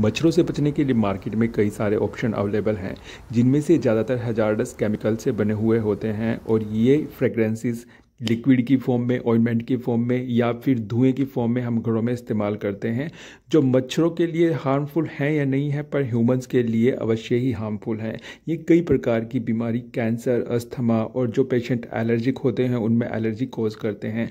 मच्छरों से बचने के लिए मार्केट में कई सारे ऑप्शन अवेलेबल हैं, जिनमें से ज़्यादातर हजारडस केमिकल से बने हुए होते हैं, और ये फ्रेगरेंसेस लिक्विड की फॉर्म में ऑइंटमेंट की फॉर्म में, या फिर धुएँ की फॉर्म में हम घरों में इस्तेमाल करते हैं, जो मच्छरों के लिए हार्मफुल हैं या नहीं है, पर ह्यूमंस के लिए अवश्य ही हार्मफुल हैं। ये कई प्रकार की बीमारी कैंसर अस्थमा और जो पेशेंट एलर्जिक होते हैं, उनमें एलर्जी कोज करते हैं।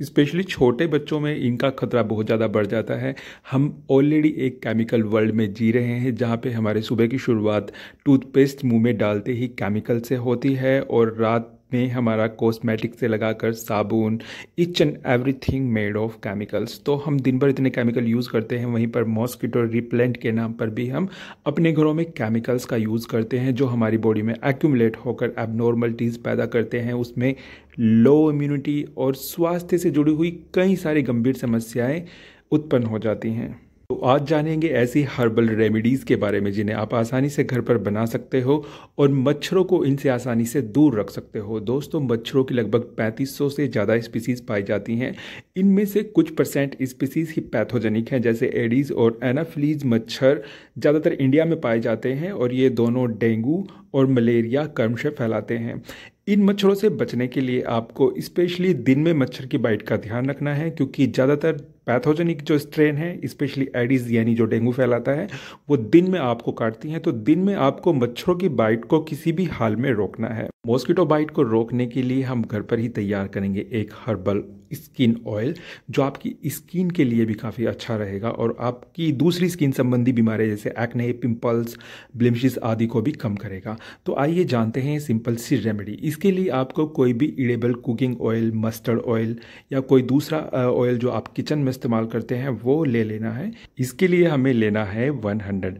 स्पेशली छोटे बच्चों में इनका खतरा बहुत ज़्यादा बढ़ जाता है। हम ऑलरेडी एक केमिकल वर्ल्ड में जी रहे हैं, जहाँ पे हमारे सुबह की शुरुआत टूथपेस्ट मुँह में डालते ही केमिकल से होती है और रात में हमारा कॉस्मेटिक से लगाकर साबुन each and everything made of chemicals तो हम दिन भर इतने केमिकल यूज़ करते हैं, वहीं पर मॉस्किटो रिप्लेंट के नाम पर भी हम अपने घरों में केमिकल्स का यूज़ करते हैं, जो हमारी बॉडी में एक्यूमुलेट होकर एबनॉर्मलिटीज़ पैदा करते हैं। उसमें लो इम्यूनिटी और स्वास्थ्य से जुड़ी हुई कई सारी गंभीर समस्याएँ उत्पन्न हो जाती हैं। तो आज जानेंगे ऐसी हर्बल रेमेडीज़ के बारे में जिन्हें आप आसानी से घर पर बना सकते हो और मच्छरों को इनसे आसानी से दूर रख सकते हो। दोस्तों, मच्छरों की लगभग 3500 से ज़्यादा स्पीसीज़ पाई जाती हैं। इनमें से कुछ परसेंट स्पीसीज़ ही पैथोजेनिक हैं, जैसे एडीज़ और एनाफ्लीज मच्छर ज़्यादातर इंडिया में पाए जाते हैं और ये दोनों डेंगू और मलेरिया कर्मश फैलाते हैं। इन मच्छरों से बचने के लिए आपको स्पेशली दिन में मच्छर की बाइट का ध्यान रखना है, क्योंकि ज़्यादातर पैथोजेनिक जो स्ट्रेन है, स्पेशली एडिस यानी जो डेंगू फैलाता है, वो दिन में आपको काटती हैं तो दिन में आपको मच्छरों की बाइट को किसी भी हाल में रोकना है। मॉस्किटो बाइट को रोकने के लिए हम घर पर ही तैयार करेंगे एक हर्बल स्किन ऑयल, जो आपकी स्किन के लिए भी काफ़ी अच्छा रहेगा और आपकी दूसरी स्किन संबंधी बीमारियाँ जैसे एक्ने पिंपल्स ब्लिमशिस आदि को भी कम करेगा। तो आइए जानते हैं सिंपल सी रेमेडी इसके लिए आपको कोई भी edible cooking oil mustard oil या कोई दूसरा ऑयल जो आप किचन में इस्तेमाल करते हैं, वो ले लेना है। इसके लिए हमें लेना है 100 हंड्रेड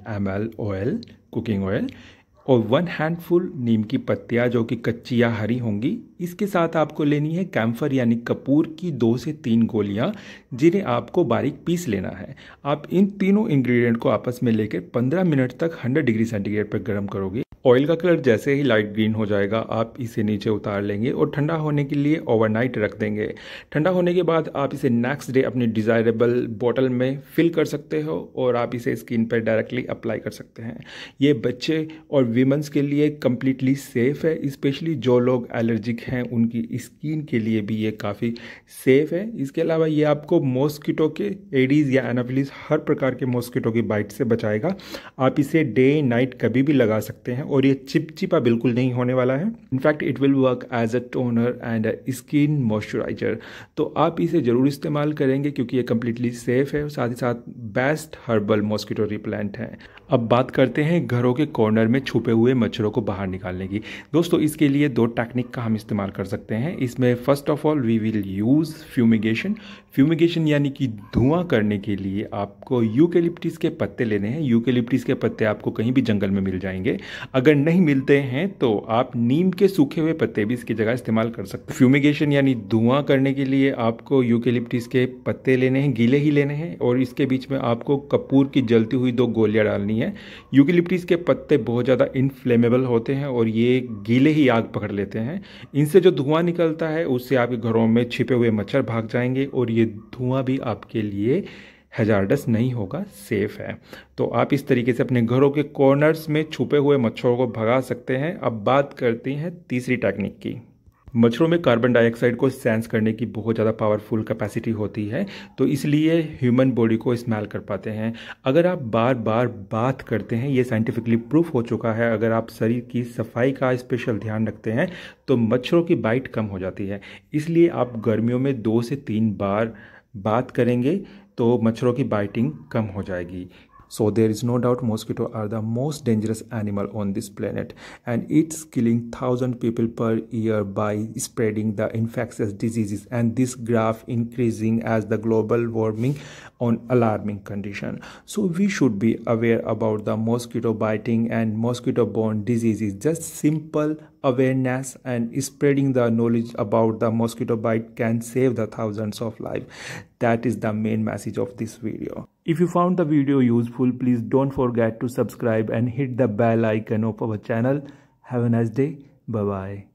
ऑयल, कुकिंग ऑयल और वन हैंडफुल नीम की पत्तियाँ जो कि कच्ची या हरी होंगी। इसके साथ आपको लेनी है कैम्फर यानी कपूर की दो से तीन गोलियाँ, जिन्हें आपको बारीक पीस लेना है। आप इन तीनों इंग्रेडिएंट को आपस में लेकर 15 मिनट तक 100 डिग्री सेंटीग्रेड पर गर्म करोगे। ऑयल का कलर जैसे ही लाइट ग्रीन हो जाएगा, आप इसे नीचे उतार लेंगे और ठंडा होने के लिए ओवरनाइट रख देंगे। ठंडा होने के बाद आप इसे नेक्स्ट डे अपनी डिज़ायरेबल बॉटल में फिल कर सकते हो और आप इसे स्किन पर डायरेक्टली अप्लाई कर सकते हैं। ये बच्चे और वीमेंस के लिए कम्प्लीटली सेफ़ है स्पेशली जो लोग एलर्जिक हैं, उनकी स्किन के लिए भी ये काफ़ी सेफ़ है। इसके अलावा ये आपको मॉस्किटो के एडीज़ या एनाफिलीज हर प्रकार के मॉस्किटो की बाइट से बचाएगा। आप इसे डे नाइट कभी भी लगा सकते हैं और ये चिपचिपा बिल्कुल नहीं होने वाला है। In fact it will work as a toner and skin moisturiser तो आप इसे ज़रूर इस्तेमाल करेंगे क्योंकि ये कम्प्लीटली सेफ़ है साथ ही साथ बेस्ट हर्बल मॉस्किटो रिप्लेंट है। अब बात करते हैं घरों के कॉर्नर में छुपे हुए मच्छरों को बाहर निकालने की। दोस्तों, इसके लिए दो टेक्निक का हम इस्तेमाल कर सकते हैं। इसमें first of all we will use fumigation fumigation यानी कि धुआँ करने के लिए आपको यूकेलिप्टिस के पत्ते लेने हैं। यूकेलिप्टिस के पत्ते आपको कहीं भी जंगल में मिल जाएँगे। अगर नहीं मिलते हैं तो आप नीम के सूखे हुए पत्ते भी इसकी जगह इस्तेमाल कर सकते हैं। फ्यूमिगेशन यानी धुआँ करने के लिए आपको यूकेलिप्टिस के पत्ते लेने हैं, गीले ही लेने हैं, और इसके बीच में आपको कपूर की जलती हुई दो गोलियाँ डालनी है। यूकेलिप्टिस के पत्ते बहुत ज़्यादा इनफ्लेमेबल होते हैं, और ये गीले ही आग पकड़ लेते हैं। इनसे जो धुआँ निकलता है, उससे आपके घरों में छिपे हुए मच्छर भाग जाएँगे, और ये धुआँ भी आपके लिए हजारडस नहीं होगा सेफ़ है। तो आप इस तरीके से अपने घरों के कॉर्नर्स में छुपे हुए मच्छरों को भगा सकते हैं। अब बात करते हैं तीसरी टेक्निक की। मच्छरों में कार्बन डाइऑक्साइड को सेंस करने की बहुत ज़्यादा पावरफुल कैपेसिटी होती है तो इसलिए ह्यूमन बॉडी को इस्तेमाल कर पाते हैं। अगर आप बार बार बात करते हैं, ये साइंटिफिकली प्रूफ हो चुका है, अगर आप शरीर की सफ़ाई का स्पेशल ध्यान रखते हैं तो मच्छरों की बाइट कम हो जाती है। इसलिए आप गर्मियों में दो से तीन बार बात करेंगे तो मच्छरों की बाइटिंग कम हो जाएगी So there is no doubt mosquito are the most dangerous animal on this planet and it's killing thousand people per year by spreading the infectious diseases and this graph increasing as the global warming on alarming condition. So we should be aware about the mosquito biting and mosquito borne diseases. Just simple awareness and spreading the knowledge about the mosquito bite can save the thousands of lives. That is the main message of this video. If you found the video useful, please don't forget to subscribe and hit the bell icon of our channel. Have a nice day. Bye-bye.